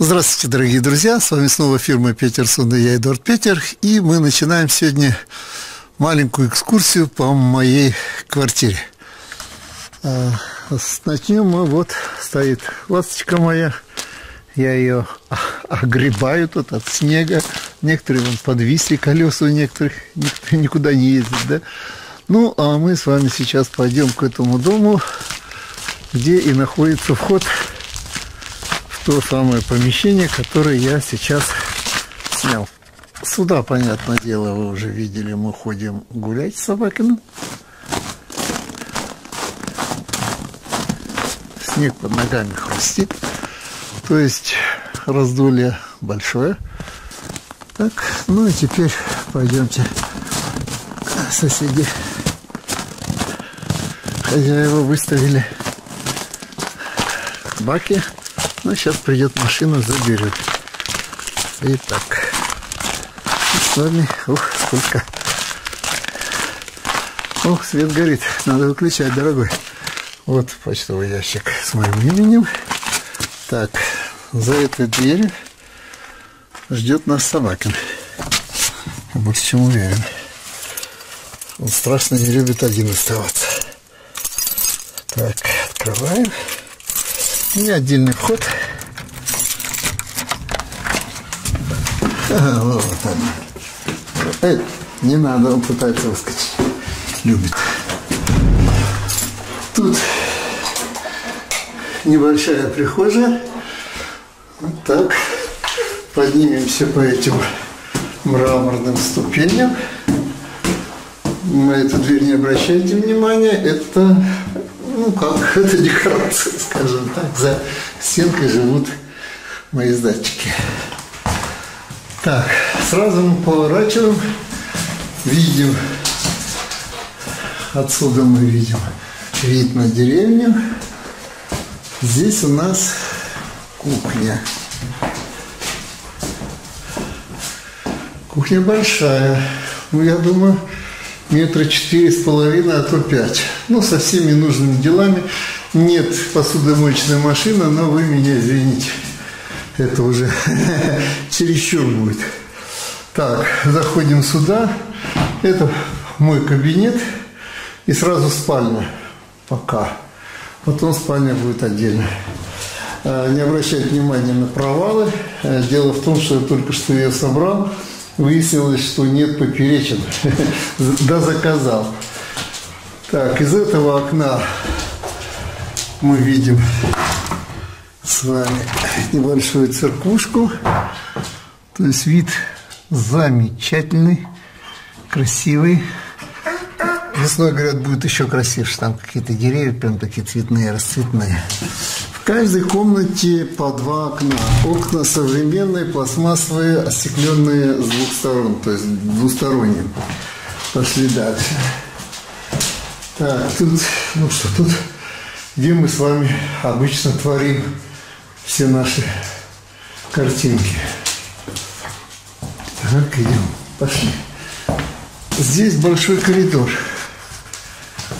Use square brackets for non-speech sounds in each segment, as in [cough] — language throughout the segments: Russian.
Здравствуйте, дорогие друзья! С вами снова фирма Петерсон и я, Эдуард Петер. И мы начинаем сегодня маленькую экскурсию по моей квартире. А, начнем мы, вот стоит ласточка моя. Я ее огребаю тут от снега. Некоторые вон подвисли колеса у некоторых, некоторые никуда не ездят, да? Ну, а мы с вами сейчас пойдем к этому дому, где и находится вход то самое помещение, которое я сейчас снял. Сюда, понятное дело, вы уже видели, мы ходим гулять с собаками. Снег под ногами хрустит. То есть раздолье большое. Так, ну и теперь пойдемте, соседи. Хозяева выставили баки ну, сейчас придет машина, заберет. Итак, с вами, ух, сколько. Ох, свет горит, надо выключать, дорогой. Вот почтовый ящик с моим именем. Так, за этой дверью ждет нас Собакин. Больше чем уверен. Он страшно не любит один оставаться. Так, открываем. И отдельный вход. Вот она. Эй, не надо, он пытается выскочить. Любит. Тут небольшая прихожая. Вот так. Поднимемся по этим мраморным ступеням. На эту дверь не обращайте внимания. Это ну как, [laughs] это декорация, скажем так. За стенкой живут мои датчики. Так, сразу мы поворачиваем, видим, отсюда мы видим вид на деревню. Здесь у нас кухня. Кухня большая. Ну, я думаю, метра четыре с половиной, а то пять. Ну, со всеми нужными делами. Нет посудомоечной машины, но вы меня извините. Это уже [laughs] чересчур будет. Так, заходим сюда. Это мой кабинет. И сразу спальня. Пока. Потом спальня будет отдельно. А, не обращайте внимания на провалы. А, дело в том, что я только что ее собрал выяснилось, что нет поперечин. [laughs] да заказал. Так, из этого окна мы видим с вами небольшую церквушку. То есть вид замечательный, красивый. Весной, говорят, будет еще красивше. Там какие-то деревья прям такие цветные, расцветные каждой комнате по два окна. Окна современные, пластмассовые, остекленные с двух сторон, то есть двусторонние. Пошли дальше. Так, тут, ну что, тут, где мы с вами обычно творим все наши картинки. Так, идем, пошли. Здесь большой коридор.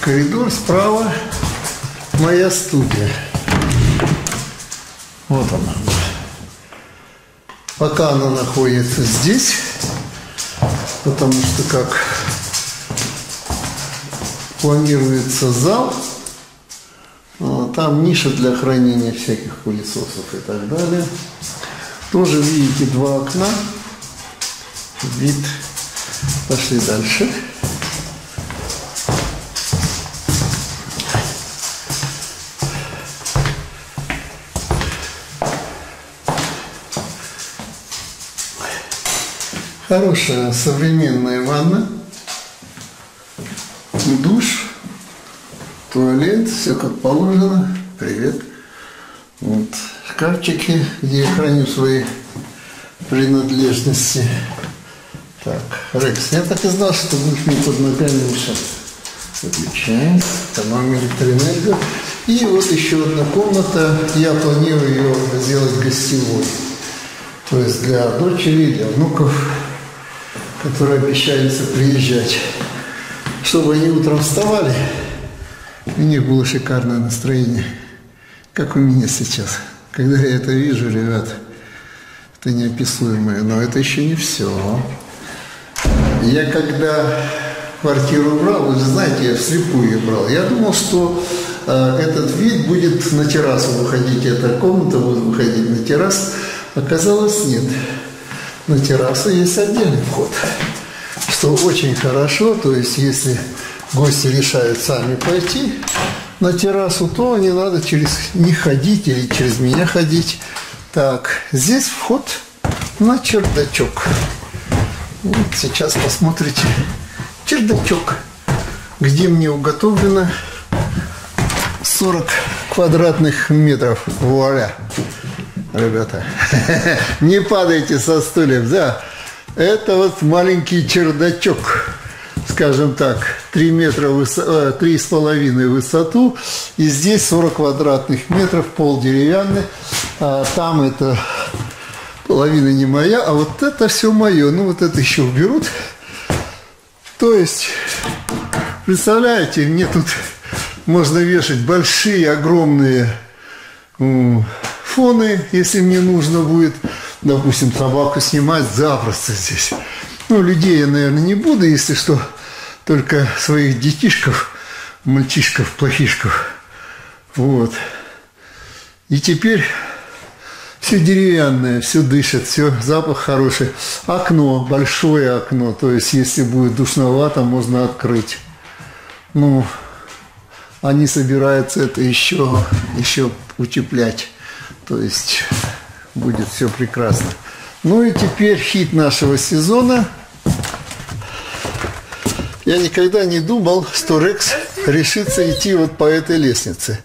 Коридор справа моя студия. Вот она. Пока она находится здесь, потому что как планируется зал, а, там ниша для хранения всяких пылесосов и так далее. Тоже видите два окна. Вид. Пошли дальше. Хорошая современная ванна, душ, туалет, все как положено. Привет. Вот шкафчики, где я храню свои принадлежности. Так, Рекс, я так и знал, что будешь мне под ногами мешать. Выключаем, экономим электроэнергию. И вот еще одна комната. Я планирую ее сделать гостевой. То есть для дочери, для внуков которые обещаются приезжать, чтобы они утром вставали, у них было шикарное настроение, как у меня сейчас. Когда я это вижу, ребят, Это неописуемое, но это еще не все. Я когда квартиру брал, вы знаете, я вслепую брал. Я думал, что э, этот вид будет на террасу выходить, эта комната будет выходить на террасу. Оказалось, нет. На террасу есть отдельный вход, что очень хорошо. То есть, если гости решают сами пойти на террасу, то не надо через них ходить или через меня ходить. Так, здесь вход на чердачок. Вот сейчас посмотрите чердачок, где мне уготовлено 40 квадратных метров. Вуаля! Ребята, [laughs] не падайте со стульев, да. Это вот маленький чердачок, скажем так, 3 метра, высо... 3,5 э, высоту, и здесь 40 квадратных метров, пол деревянный, а там это половина не моя, а вот это все мое. Ну, вот это еще уберут. То есть, представляете, мне тут можно вешать большие, огромные фоны, если мне нужно будет, допустим, собаку снимать запросто здесь. Ну, людей я, наверное, не буду, если что, только своих детишков, мальчишков, плохишков. Вот. И теперь все деревянное, все дышит, все запах хороший. Окно, большое окно, то есть если будет душновато, можно открыть. Ну, они собираются это еще, еще утеплять. То есть будет все прекрасно. Ну и теперь хит нашего сезона. Я никогда не думал, что Рекс решится идти вот по этой лестнице.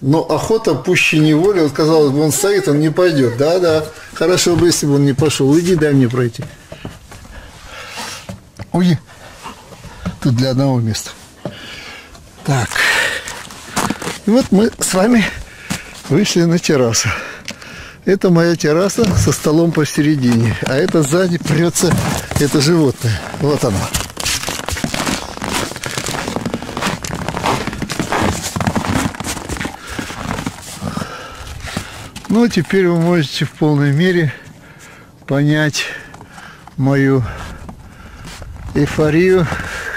Но охота пуще неволи, вот казалось бы, он стоит, он не пойдет. Да, да, хорошо бы, если бы он не пошел. Уйди, дай мне пройти. Уйди. Тут для одного места. Так. И вот мы с вами вышли на террасу. Это моя терраса со столом посередине. А это сзади прется это животное. Вот оно. Ну, теперь вы можете в полной мере понять мою эйфорию,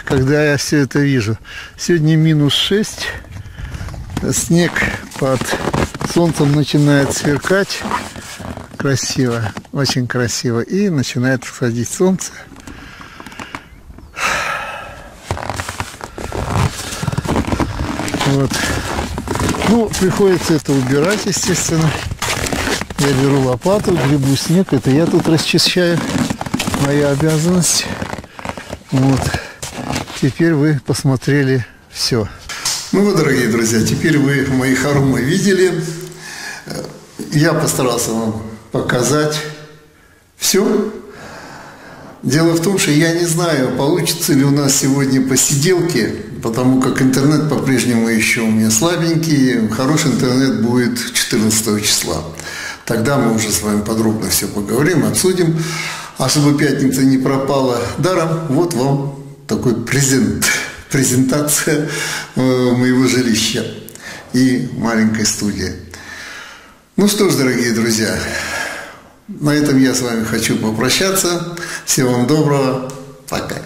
когда я все это вижу. Сегодня минус 6, снег под солнцем начинает сверкать, красиво, очень красиво, и начинает всходить солнце. Вот. Ну, приходится это убирать, естественно. Я беру лопату, гребу снег. Это я тут расчищаю. Моя обязанность. Вот. Теперь вы посмотрели все. Ну вот, дорогие друзья, теперь вы мои хорумы видели. Я постарался вам показать все. Дело в том, что я не знаю, получится ли у нас сегодня посиделки, потому как интернет по-прежнему еще у меня слабенький. Хороший интернет будет 14 числа. Тогда мы уже с вами подробно все поговорим, обсудим. А чтобы пятница не пропала даром, вот вам такой презент, презентация э, моего жилища и маленькой студии. Ну что ж, дорогие друзья, на этом я с вами хочу попрощаться. Всего вам доброго. Пока.